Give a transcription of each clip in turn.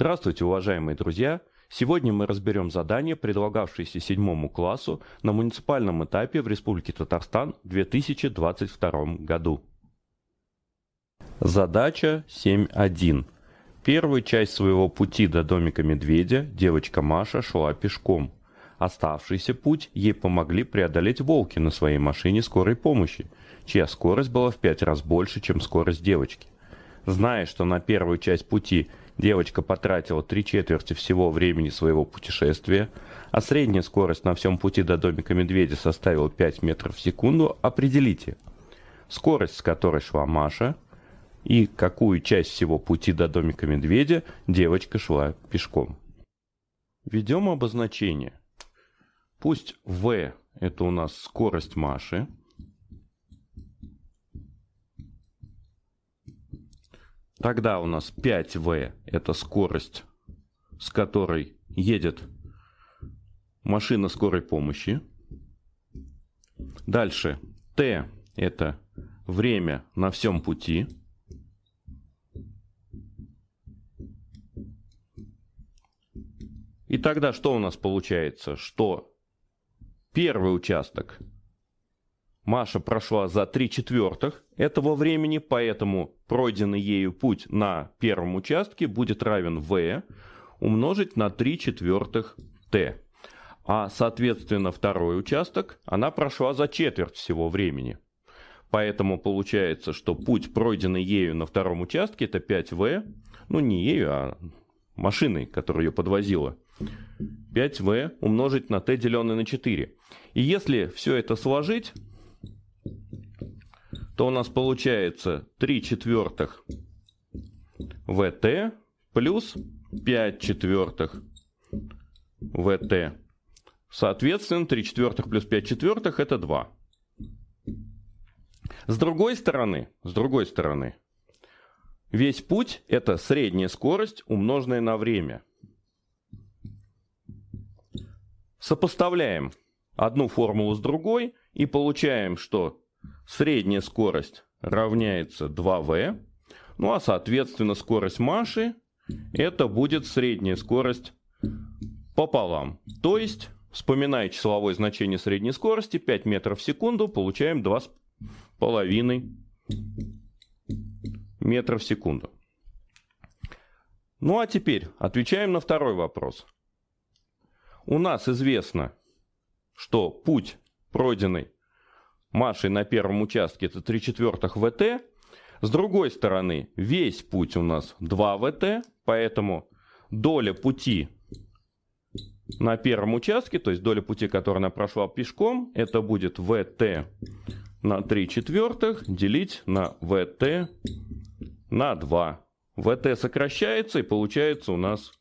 Здравствуйте, уважаемые друзья! Сегодня мы разберем задание, предлагавшееся седьмому классу на муниципальном этапе в Республике Татарстан в 2022 году. Задача 7.1. Первую часть своего пути до домика медведя девочка Маша шла пешком. Оставшийся путь ей помогли преодолеть волки на своей машине скорой помощи, чья скорость была в пять раз больше, чем скорость девочки. Зная, что на первую часть пути девочка потратила три четверти всего времени своего путешествия, а средняя скорость на всем пути до домика медведя составила 5 метров в секунду, определите скорость, с которой шла Маша, и какую часть всего пути до домика медведя девочка шла пешком. Введем обозначение. Пусть v – это у нас скорость Маши – Тогда у нас 5v – это скорость, с которой едет машина скорой помощи. Дальше t – это время на всем пути. И тогда что у нас получается? Что первый участок Маша прошла за 3 четвертых этого времени, поэтому пройденный ею путь на первом участке будет равен v умножить на 3 четвертых t. А, соответственно, второй участок она прошла за четверть всего времени. Поэтому получается, что путь, пройденный ею на втором участке, это 5v, ну не ею, а машиной, которая ее подвозила. 5v умножить на t, деленное на 4. И если все это сложить, то у нас получается 3 четвертых ВТ плюс 5 четвертых ВТ. Соответственно, 3 четвертых плюс 5 четвертых это 2. С другой стороны, с другой стороны, весь путь это средняя скорость, умноженная на время. Сопоставляем одну формулу с другой и получаем, что Средняя скорость равняется 2v. Ну а соответственно скорость Маши это будет средняя скорость пополам. То есть, вспоминая числовое значение средней скорости 5 метров в секунду, получаем 2,5 метра в секунду. Ну а теперь отвечаем на второй вопрос. У нас известно, что путь пройденный Машей на первом участке это 3 четвертых ВТ. С другой стороны, весь путь у нас 2 ВТ, поэтому доля пути на первом участке, то есть доля пути, которую она прошла пешком, это будет ВТ на 3 четвертых делить на ВТ на 2. ВТ сокращается и получается у нас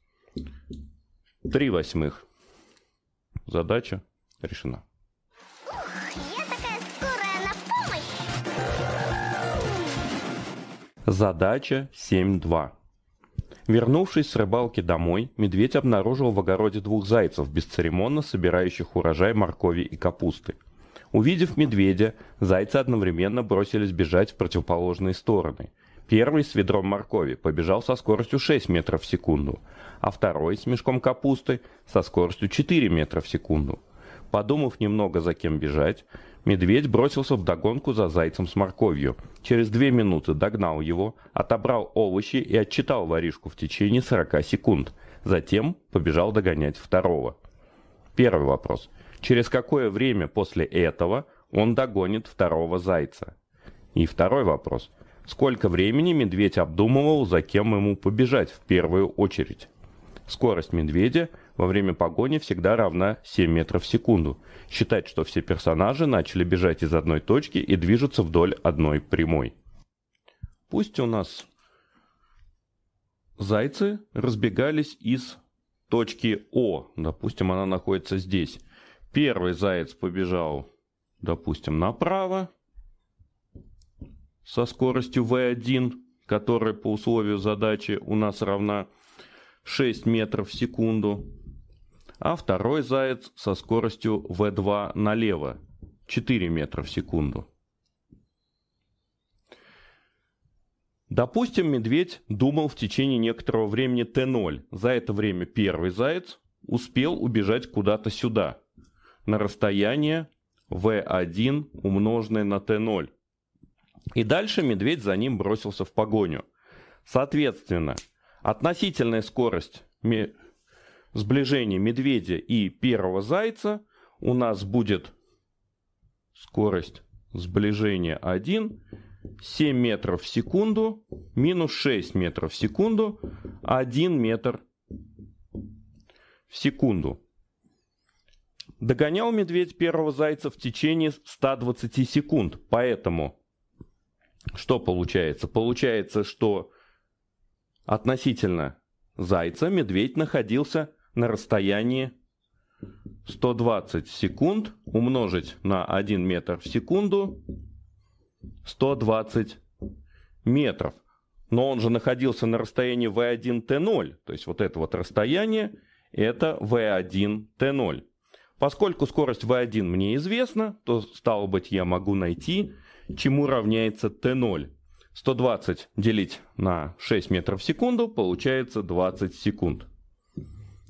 3 восьмых. Задача решена. Задача 7.2. Вернувшись с рыбалки домой, медведь обнаружил в огороде двух зайцев, бесцеремонно собирающих урожай моркови и капусты. Увидев медведя, зайцы одновременно бросились бежать в противоположные стороны. Первый с ведром моркови побежал со скоростью 6 метров в секунду, а второй с мешком капусты со скоростью 4 метра в секунду. Подумав немного, за кем бежать, Медведь бросился в догонку за зайцем с морковью. Через две минуты догнал его, отобрал овощи и отчитал воришку в течение 40 секунд. Затем побежал догонять второго. Первый вопрос. Через какое время после этого он догонит второго зайца? И второй вопрос. Сколько времени медведь обдумывал, за кем ему побежать в первую очередь? Скорость медведя во время погони всегда равна 7 метров в секунду. Считать, что все персонажи начали бежать из одной точки и движутся вдоль одной прямой. Пусть у нас зайцы разбегались из точки О. Допустим, она находится здесь. Первый заяц побежал, допустим, направо со скоростью v1, которая по условию задачи у нас равна 6 метров в секунду, а второй заяц со скоростью v2 налево 4 метра в секунду. Допустим, медведь думал в течение некоторого времени Т0. За это время первый заяц успел убежать куда-то сюда, на расстояние В1 умноженное на Т0. И дальше медведь за ним бросился в погоню. Соответственно, относительная скорость сближения медведя и первого зайца у нас будет скорость сближения 1 7 метров в секунду минус 6 метров в секунду 1 метр в секунду. Догонял медведь первого зайца в течение 120 секунд, поэтому что получается? Получается, что относительно зайца медведь находился на расстоянии 120 секунд умножить на 1 метр в секунду 120 метров. Но он же находился на расстоянии V1T0, то есть вот это вот расстояние, это V1T0. Поскольку скорость V1 мне известна, то, стало быть, я могу найти, чему равняется T0. 120 делить на 6 метров в секунду, получается 20 секунд.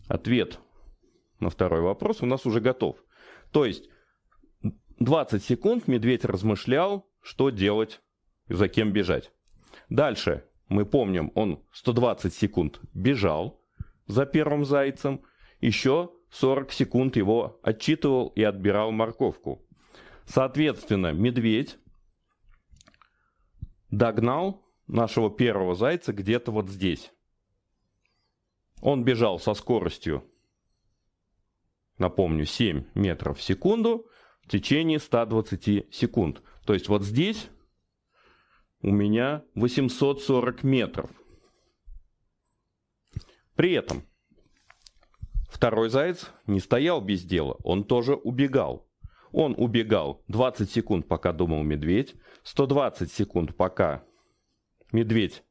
Ответ на второй вопрос у нас уже готов. То есть 20 секунд медведь размышлял, что делать и за кем бежать. Дальше мы помним, он 120 секунд бежал за первым зайцем, еще 40 секунд его отчитывал и отбирал морковку. Соответственно, медведь догнал нашего первого зайца где-то вот здесь. Он бежал со скоростью, напомню, 7 метров в секунду в течение 120 секунд. То есть вот здесь у меня 840 метров. При этом второй заяц не стоял без дела, он тоже убегал. Он убегал 20 секунд, пока думал медведь, 120 секунд, пока медведь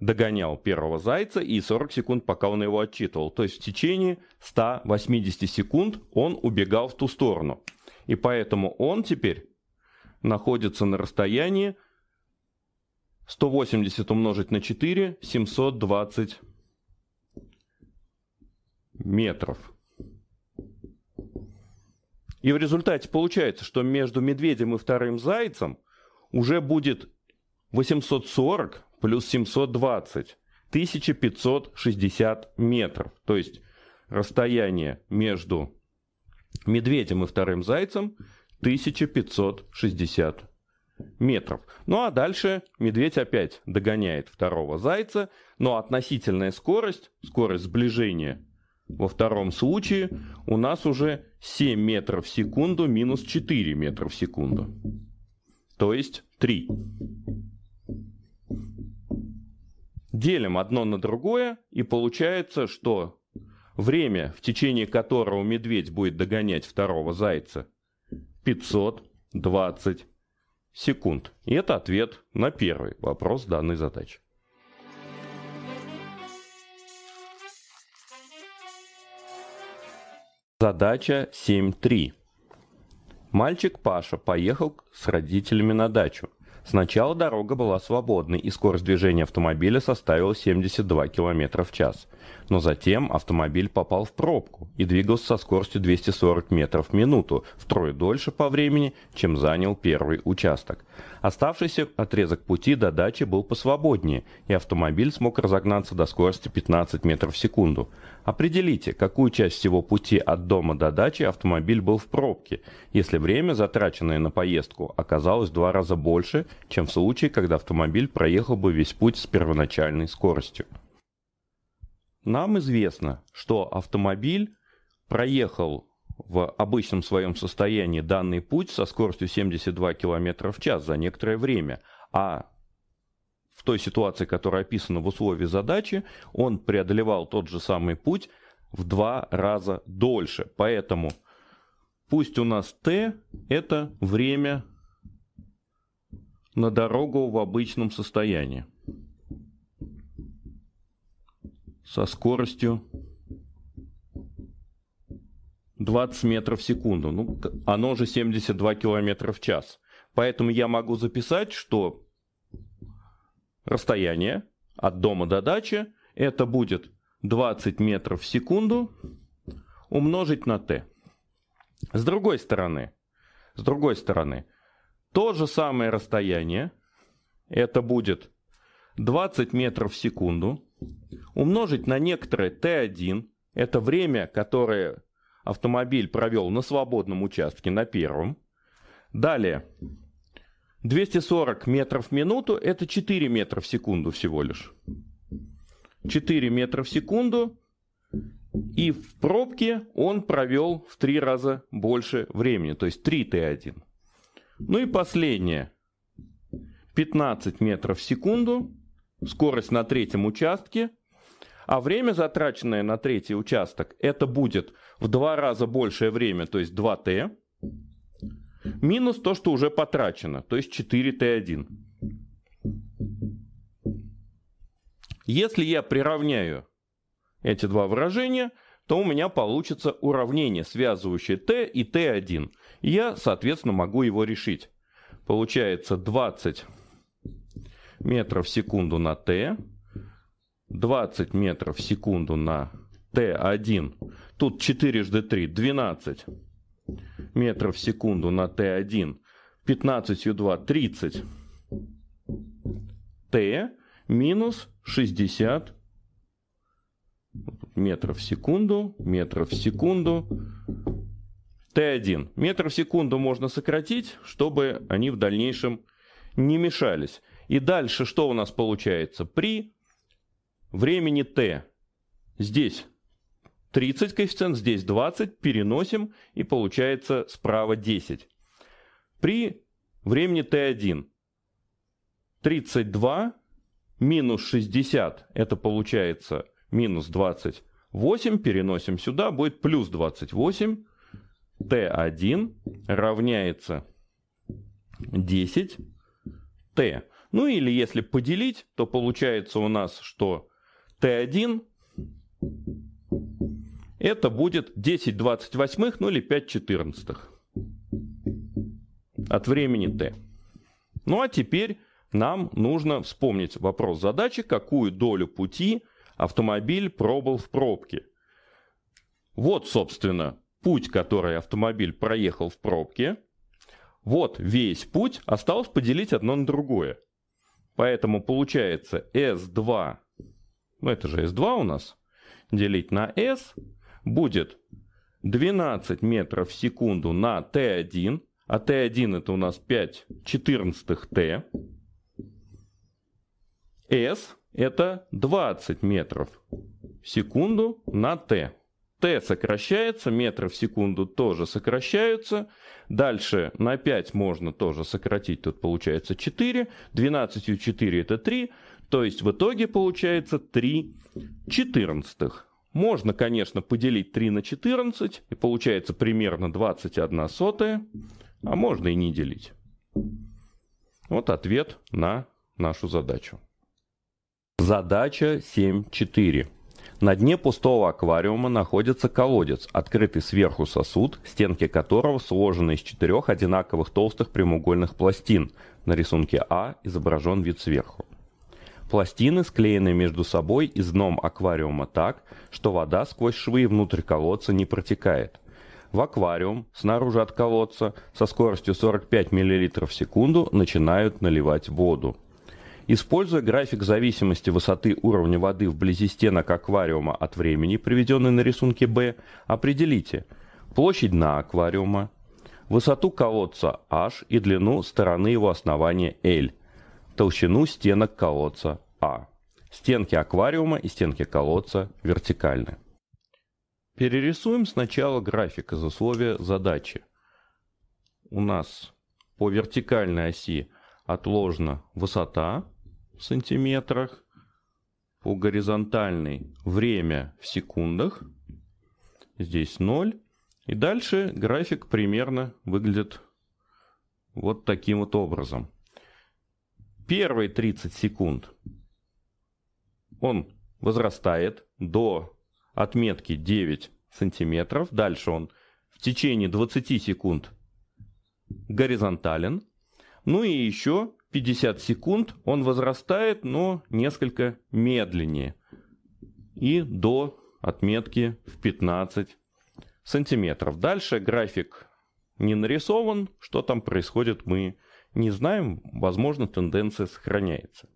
догонял первого зайца, и 40 секунд, пока он его отчитывал. То есть в течение 180 секунд он убегал в ту сторону. И поэтому он теперь находится на расстоянии 180 умножить на 4, 720 метров. И в результате получается, что между медведем и вторым зайцем уже будет 840 плюс 720, 1560 метров. То есть расстояние между медведем и вторым зайцем 1560 метров. Ну а дальше медведь опять догоняет второго зайца, но относительная скорость, скорость сближения во втором случае у нас уже 7 метров в секунду минус 4 метра в секунду. То есть 3. Делим одно на другое, и получается, что время, в течение которого медведь будет догонять второго зайца, 520 секунд. И это ответ на первый вопрос данной задачи. Задача 7.3. Мальчик Паша поехал с родителями на дачу. Сначала дорога была свободной, и скорость движения автомобиля составила 72 км в час. Но затем автомобиль попал в пробку и двигался со скоростью 240 метров в минуту, втрое дольше по времени, чем занял первый участок. Оставшийся отрезок пути до дачи был посвободнее, и автомобиль смог разогнаться до скорости 15 метров в секунду. Определите, какую часть всего пути от дома до дачи автомобиль был в пробке, если время, затраченное на поездку, оказалось в два раза больше, чем в случае, когда автомобиль проехал бы весь путь с первоначальной скоростью. Нам известно, что автомобиль проехал в обычном своем состоянии данный путь со скоростью 72 км в час за некоторое время, а в той ситуации, которая описана в условии задачи, он преодолевал тот же самый путь в два раза дольше. Поэтому пусть у нас t – это время на дорогу в обычном состоянии со скоростью 20 метров в секунду. Ну, оно же 72 километра в час. Поэтому я могу записать, что расстояние от дома до дачи, это будет 20 метров в секунду умножить на t. С другой стороны, с другой стороны, то же самое расстояние, это будет 20 метров в секунду, умножить на некоторое t1, это время, которое автомобиль провел на свободном участке, на первом. Далее, 240 метров в минуту, это 4 метра в секунду всего лишь. 4 метра в секунду, и в пробке он провел в 3 раза больше времени, то есть 3 Т1. Ну и последнее. 15 метров в секунду, скорость на третьем участке, а время, затраченное на третий участок, это будет в два раза большее время, то есть 2Т, минус то, что уже потрачено, то есть 4Т1. Если я приравняю эти два выражения, то у меня получится уравнение, связывающее t и t1. я, соответственно, могу его решить. Получается 20 метров в секунду на t, 20 метров в секунду на t1. Тут 4 жды 3, 12 метров в секунду на t1. 15 2, 30 t минус 60 метров в секунду, метров в секунду. Т1. Метр в секунду можно сократить, чтобы они в дальнейшем не мешались. И дальше что у нас получается? При времени t здесь 30 коэффициент, здесь 20, переносим и получается справа 10. При времени t1 32 минус 60, это получается минус 28, переносим сюда, будет плюс 28. Т1 равняется 10 Т. Ну или если поделить, то получается у нас, что Т1 это будет 10 28, ну или 5 четырнадцатых от времени Т. Ну а теперь нам нужно вспомнить вопрос задачи, какую долю пути автомобиль пробыл в пробке. Вот, собственно, путь, который автомобиль проехал в пробке. Вот весь путь, осталось поделить одно на другое. Поэтому получается S2, ну это же S2 у нас, делить на S будет 12 метров в секунду на T1, а T1 это у нас 5 четырнадцатых T. S это 20 метров в секунду на t. t сокращается, метры в секунду тоже сокращаются. Дальше на 5 можно тоже сократить, тут получается 4. 12 4 это 3, то есть в итоге получается 3 четырнадцатых. Можно, конечно, поделить 3 на 14, и получается примерно 21 сотая, а можно и не делить. Вот ответ на нашу задачу. Задача 7.4. На дне пустого аквариума находится колодец, открытый сверху сосуд, стенки которого сложены из четырех одинаковых толстых прямоугольных пластин. На рисунке А изображен вид сверху. Пластины склеены между собой и дном аквариума так, что вода сквозь швы внутрь колодца не протекает. В аквариум снаружи от колодца со скоростью 45 мл в секунду начинают наливать воду. Используя график зависимости высоты уровня воды вблизи стенок аквариума от времени, приведенный на рисунке Б, определите площадь дна аквариума, высоту колодца H и длину стороны его основания L, толщину стенок колодца А. Стенки аквариума и стенки колодца вертикальны. Перерисуем сначала график из условия задачи. У нас по вертикальной оси отложена высота сантиметрах, по горизонтальной время в секундах, здесь 0. И дальше график примерно выглядит вот таким вот образом. Первые 30 секунд он возрастает до отметки 9 сантиметров. Дальше он в течение 20 секунд горизонтален. Ну и еще 50 секунд он возрастает, но несколько медленнее. И до отметки в 15 сантиметров. Дальше график не нарисован. Что там происходит, мы не знаем. Возможно, тенденция сохраняется.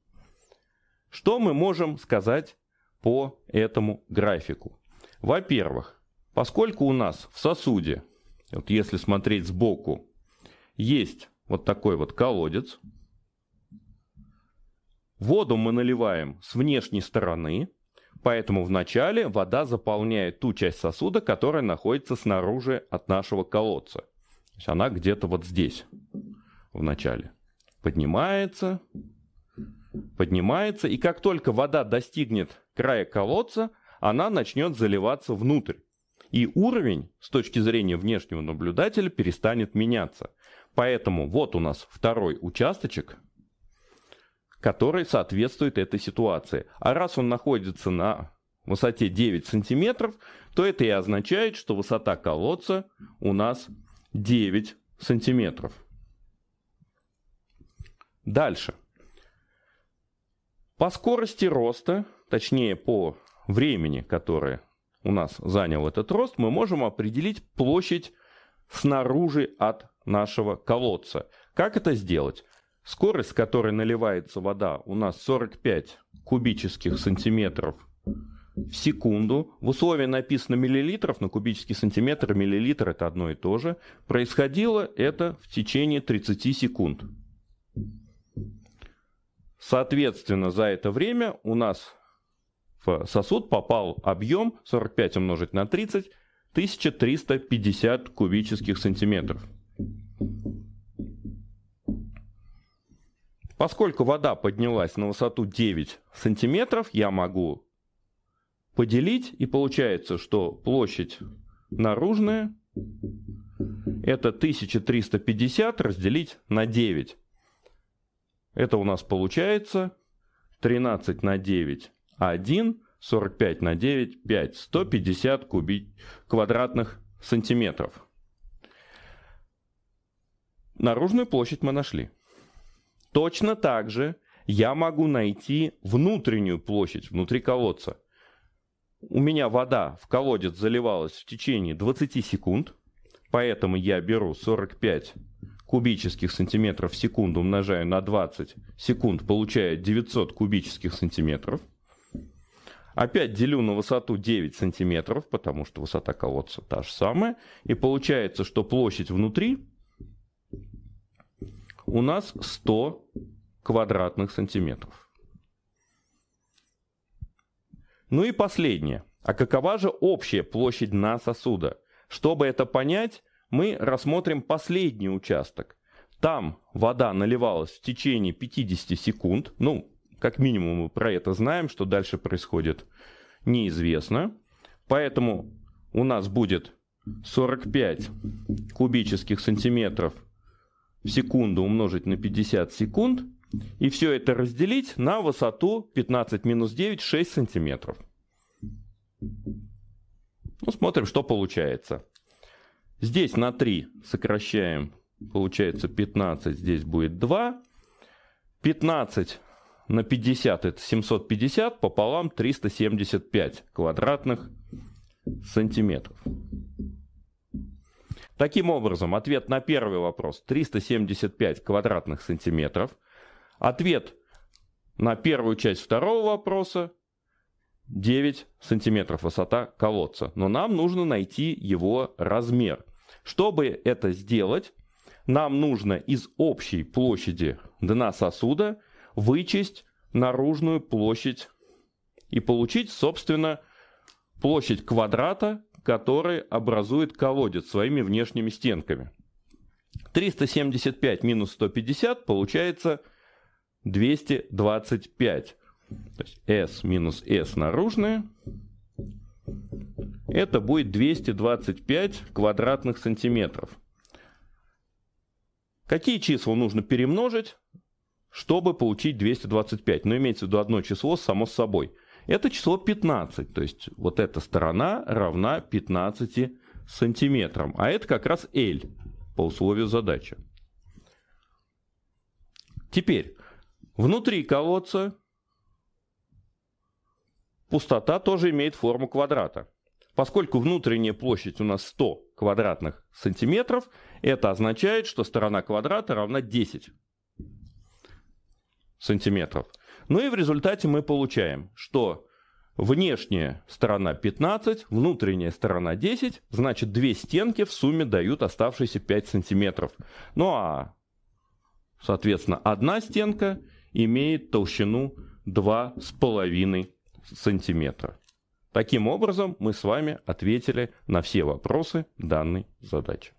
Что мы можем сказать по этому графику? Во-первых, поскольку у нас в сосуде, вот если смотреть сбоку, есть вот такой вот колодец, воду мы наливаем с внешней стороны, Поэтому вначале вода заполняет ту часть сосуда, которая находится снаружи от нашего колодца. То есть она где-то вот здесь в начале. Поднимается, поднимается, и как только вода достигнет края колодца, она начнет заливаться внутрь. И уровень с точки зрения внешнего наблюдателя перестанет меняться. Поэтому вот у нас второй участочек – который соответствует этой ситуации. А раз он находится на высоте 9 сантиметров, то это и означает, что высота колодца у нас 9 сантиметров. Дальше. По скорости роста, точнее по времени, которое у нас занял этот рост, мы можем определить площадь снаружи от нашего колодца. Как это сделать? Скорость, с которой наливается вода, у нас 45 кубических сантиметров в секунду. В условии написано миллилитров, на кубический сантиметр миллилитр это одно и то же. Происходило это в течение 30 секунд. Соответственно, за это время у нас в сосуд попал объем 45 умножить на 30, 1350 кубических сантиметров. Поскольку вода поднялась на высоту 9 сантиметров, я могу поделить, и получается, что площадь наружная это 1350 разделить на 9. Это у нас получается 13 на 9 1, 45 на 9 5, 150 куби... квадратных сантиметров. Наружную площадь мы нашли. Точно так же я могу найти внутреннюю площадь внутри колодца. У меня вода в колодец заливалась в течение 20 секунд, поэтому я беру 45 кубических сантиметров в секунду, умножаю на 20 секунд, получаю 900 кубических сантиметров. Опять делю на высоту 9 сантиметров, потому что высота колодца та же самая. И получается, что площадь внутри у нас 100 квадратных сантиметров. Ну и последнее. А какова же общая площадь дна сосуда? Чтобы это понять, мы рассмотрим последний участок. Там вода наливалась в течение 50 секунд. Ну, как минимум мы про это знаем, что дальше происходит неизвестно. Поэтому у нас будет 45 кубических сантиметров в секунду умножить на 50 секунд, и все это разделить на высоту 15 минус 9, 6 сантиметров. Ну, смотрим, что получается. Здесь на 3 сокращаем, получается 15, здесь будет 2. 15 на 50 это 750, пополам 375 квадратных сантиметров. Таким образом, ответ на первый вопрос 375 квадратных сантиметров. Ответ на первую часть второго вопроса 9 сантиметров высота колодца. Но нам нужно найти его размер. Чтобы это сделать, нам нужно из общей площади дна сосуда вычесть наружную площадь и получить, собственно, площадь квадрата который образует колодец своими внешними стенками. 375 минус 150 получается 225. То есть S минус S наружные. Это будет 225 квадратных сантиметров. Какие числа нужно перемножить, чтобы получить 225? Ну, имеется в виду одно число само с собой – это число 15, то есть вот эта сторона равна 15 сантиметрам, а это как раз L по условию задачи. Теперь, внутри колодца пустота тоже имеет форму квадрата. Поскольку внутренняя площадь у нас 100 квадратных сантиметров, это означает, что сторона квадрата равна 10 сантиметров. Ну и в результате мы получаем, что внешняя сторона 15, внутренняя сторона 10, значит две стенки в сумме дают оставшиеся 5 сантиметров. Ну а, соответственно, одна стенка имеет толщину 2,5 сантиметра. Таким образом, мы с вами ответили на все вопросы данной задачи.